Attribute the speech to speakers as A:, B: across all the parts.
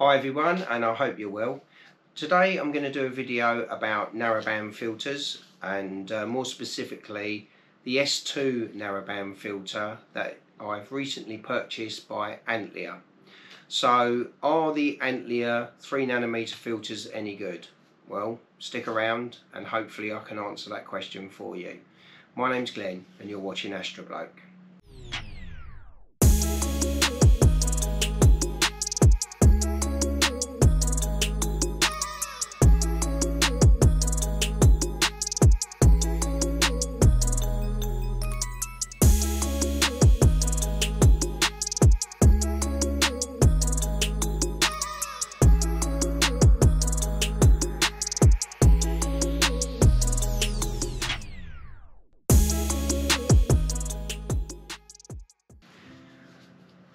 A: Hi everyone and I hope you're well. Today I'm going to do a video about narrowband filters and uh, more specifically the S2 narrowband filter that I've recently purchased by Antlia. So are the Antlia 3nm filters any good? Well stick around and hopefully I can answer that question for you. My name's Glenn and you're watching Astrobloke.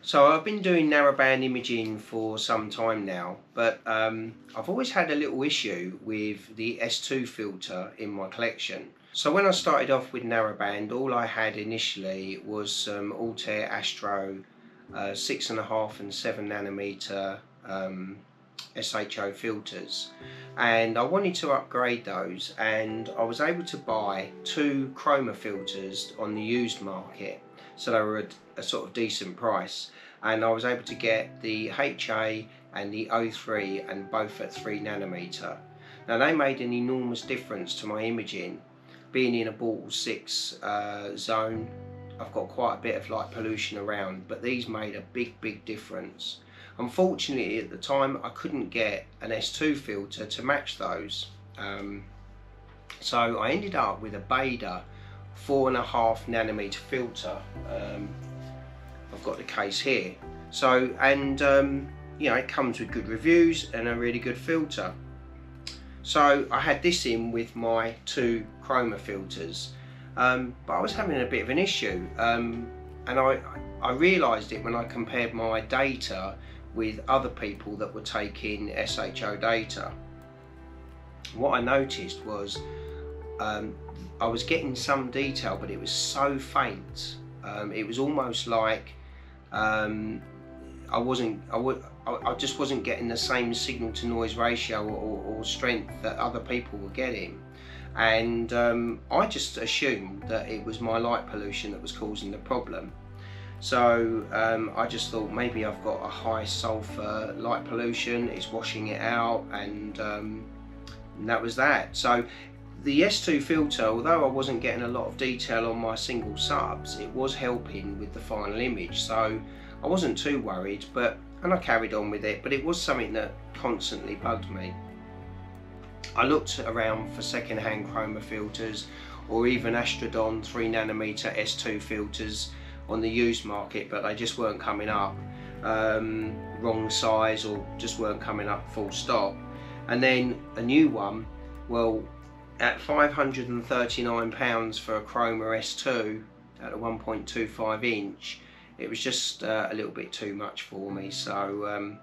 A: So I've been doing narrowband imaging for some time now, but um, I've always had a little issue with the S2 filter in my collection. So when I started off with narrowband, all I had initially was some Altair Astro uh, 6.5 and 7 nanometer um, SHO filters and I wanted to upgrade those and I was able to buy two chroma filters on the used market so they were a, a sort of decent price and I was able to get the HA and the O3 and both at 3 nanometer. Now they made an enormous difference to my imaging. Being in a Bortle 6 uh, zone, I've got quite a bit of light pollution around, but these made a big, big difference. Unfortunately, at the time, I couldn't get an S2 filter to match those. Um, so I ended up with a Baader four and a half nanometer filter. Um, I've got the case here. So, and um, you know, it comes with good reviews and a really good filter. So I had this in with my two chroma filters, um, but I was having a bit of an issue. Um, and I, I realised it when I compared my data with other people that were taking SHO data. What I noticed was um, I was getting some detail, but it was so faint. Um, it was almost like um, I wasn't, I, would, I, just wasn't getting the same signal to noise ratio or, or strength that other people were getting. And um, I just assumed that it was my light pollution that was causing the problem. So um, I just thought maybe I've got a high sulfur light pollution, it's washing it out and, um, and that was that. So the S2 filter, although I wasn't getting a lot of detail on my single subs, it was helping with the final image. So I wasn't too worried, but and I carried on with it, but it was something that constantly bugged me. I looked around for second-hand chroma filters or even Astrodon 3nm S2 filters on the used market, but they just weren't coming up. Um, wrong size or just weren't coming up full stop. And then a new one, well, at £539 for a Chroma S2 at a 1.25 inch it was just uh, a little bit too much for me. So um,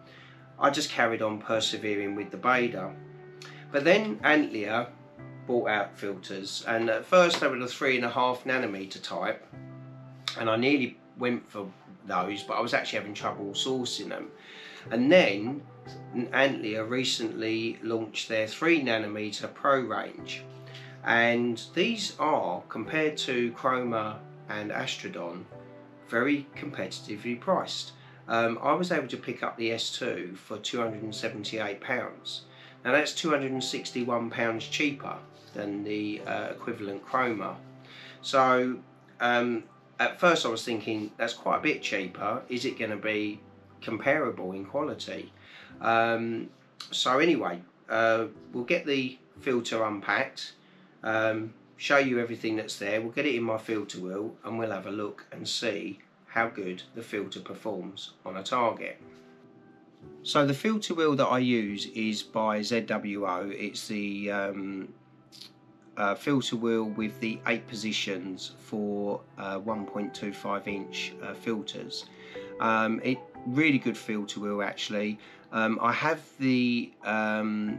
A: I just carried on persevering with the Baader but then Antlia bought out filters and at first they were the three and a half nanometer type and I nearly went for those but I was actually having trouble sourcing them and then Antlia recently launched their 3 nanometer Pro range and these are compared to Chroma and Astrodon very competitively priced. Um, I was able to pick up the S2 for £278. Now that's £261 cheaper than the uh, equivalent Chroma. So um, at first I was thinking that's quite a bit cheaper. Is it going to be comparable in quality? Um, so anyway, uh, we'll get the filter unpacked, um, show you everything that's there. We'll get it in my filter wheel and we'll have a look and see how good the filter performs on a target. So the filter wheel that I use is by ZWO. It's the um, uh, filter wheel with the eight positions for uh, 1.25 inch uh, filters. Um, it really good filter wheel actually. Um, I have the um,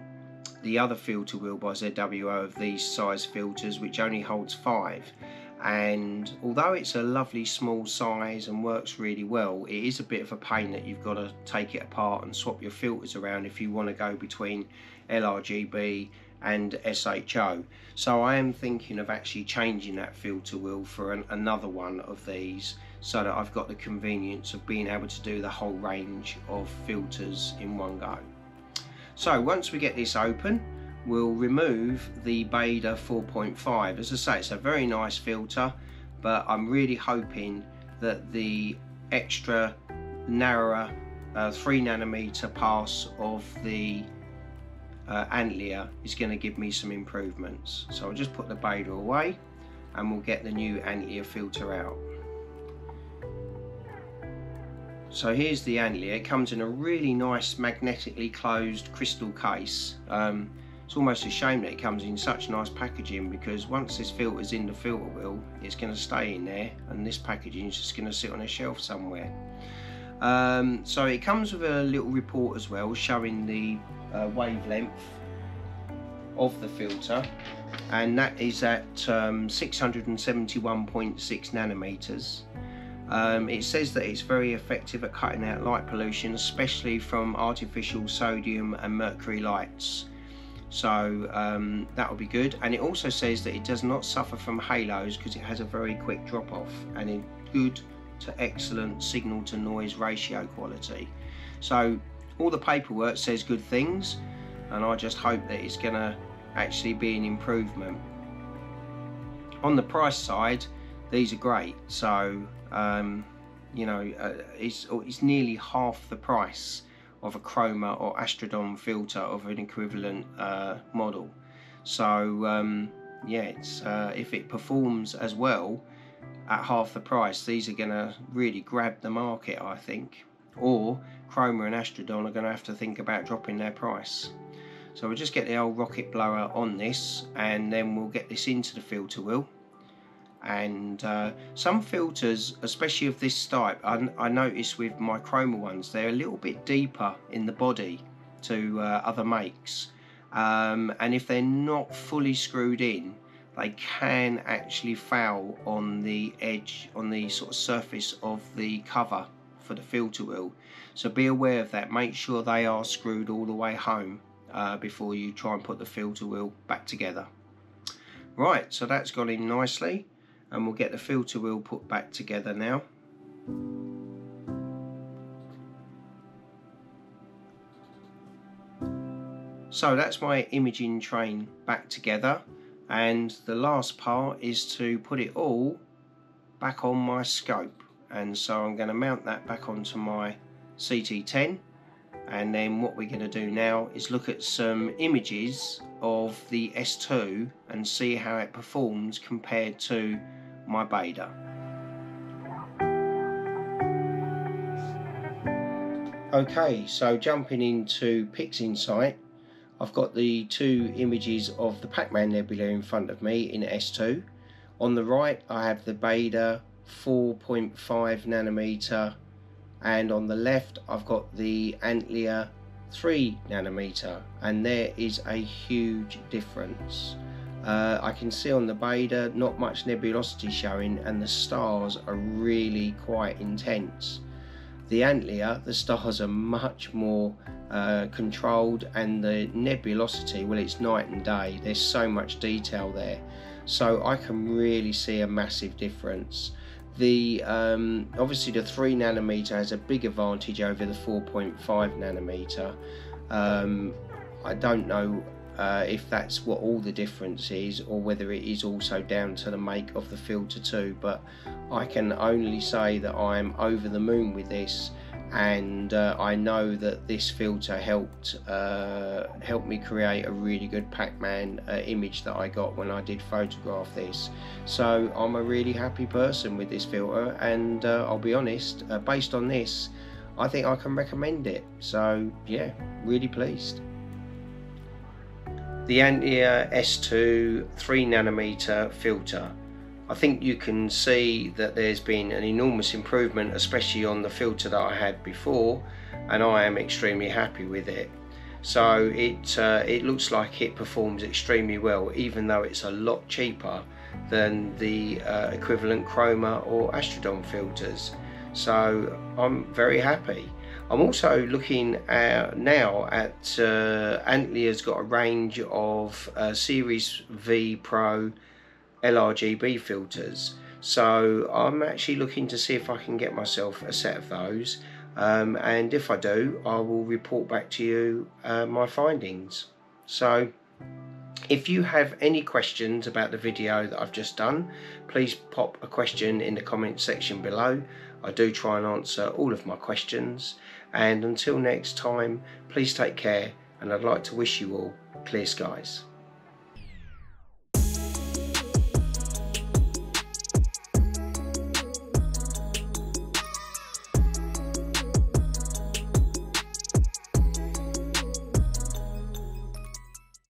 A: the other filter wheel by ZWO of these size filters which only holds five and although it's a lovely small size and works really well it is a bit of a pain that you've got to take it apart and swap your filters around if you want to go between LRGB and SHO so I am thinking of actually changing that filter wheel for an, another one of these so that I've got the convenience of being able to do the whole range of filters in one go so once we get this open we'll remove the Baader 4.5. As I say, it's a very nice filter, but I'm really hoping that the extra narrower uh, 3 nanometer pass of the uh, Antlia is going to give me some improvements. So I'll just put the Baader away and we'll get the new Antlia filter out. So here's the Antlia, it comes in a really nice magnetically closed crystal case. Um, it's almost a shame that it comes in such nice packaging because once this filter's in the filter wheel it's going to stay in there and this packaging is just going to sit on a shelf somewhere um, so it comes with a little report as well showing the uh, wavelength of the filter and that is at um, 671.6 nanometers. Um, it says that it's very effective at cutting out light pollution especially from artificial sodium and mercury lights. So um, that will be good. And it also says that it does not suffer from halos because it has a very quick drop off and a good to excellent signal to noise ratio quality. So all the paperwork says good things and I just hope that it's going to actually be an improvement. On the price side these are great so um, you know uh, it's, it's nearly half the price of a chroma or astrodon filter of an equivalent uh, model. So um, yeah uh, if it performs as well at half the price these are going to really grab the market I think. Or chroma and astrodon are going to have to think about dropping their price. So we'll just get the old rocket blower on this and then we'll get this into the filter wheel and uh, some filters especially of this type I, I notice with my chroma ones they're a little bit deeper in the body to uh, other makes. Um, and if they're not fully screwed in they can actually foul on the edge on the sort of surface of the cover for the filter wheel. So be aware of that. Make sure they are screwed all the way home uh, before you try and put the filter wheel back together. Right so that's gone in nicely and we'll get the filter wheel put back together now. So that's my imaging train back together and the last part is to put it all back on my scope and so I'm going to mount that back onto my CT10 and then what we're going to do now is look at some images of the S2 and see how it performs compared to my Baader. Okay, so jumping into PixInsight, I've got the two images of the Pac-Man Nebula in front of me in S2. On the right I have the Baader 4.5 nanometer and on the left I've got the Antlia 3 nanometer and there is a huge difference. Uh, I can see on the Baader not much nebulosity showing and the stars are really quite intense. The Antlia, the stars are much more uh, controlled and the nebulosity, well it's night and day, there's so much detail there. So I can really see a massive difference. The um, Obviously the 3 nanometer has a big advantage over the 4.5 nanometer. Um, I don't know uh, if that's what all the difference is or whether it is also down to the make of the filter too but I can only say that I'm over the moon with this and uh, I know that this filter helped uh, helped me create a really good Pac-Man uh, image that I got when I did photograph this. So I'm a really happy person with this filter and uh, I'll be honest uh, based on this I think I can recommend it. So yeah really pleased. The Antlia S2 3 nanometer filter. I think you can see that there's been an enormous improvement especially on the filter that I had before and I am extremely happy with it. So it, uh, it looks like it performs extremely well even though it's a lot cheaper than the uh, equivalent Chroma or Astrodon filters. So I'm very happy. I'm also looking at, now at uh, Antlia's got a range of uh, Series V Pro LRGB filters. So I'm actually looking to see if I can get myself a set of those. Um, and if I do, I will report back to you uh, my findings. So if you have any questions about the video that I've just done, please pop a question in the comment section below. I do try and answer all of my questions. And until next time, please take care and I'd like to wish you all clear skies.